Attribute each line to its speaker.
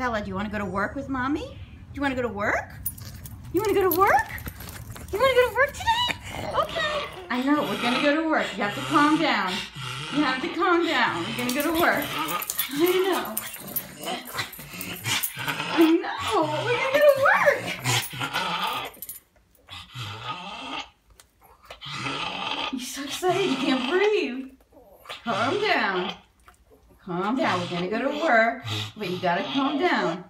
Speaker 1: Bella, do you want to go to work with mommy? Do you want to go to work? You want to go to work? You want to go to work today? Okay. I know, we're going to go to work. You have to calm down. You have to calm down. We're going to go to work. I know. I know. We're going to go to work. You're so excited. You can't breathe. Calm down. Calm down. We're going to go to work. But you got to calm down.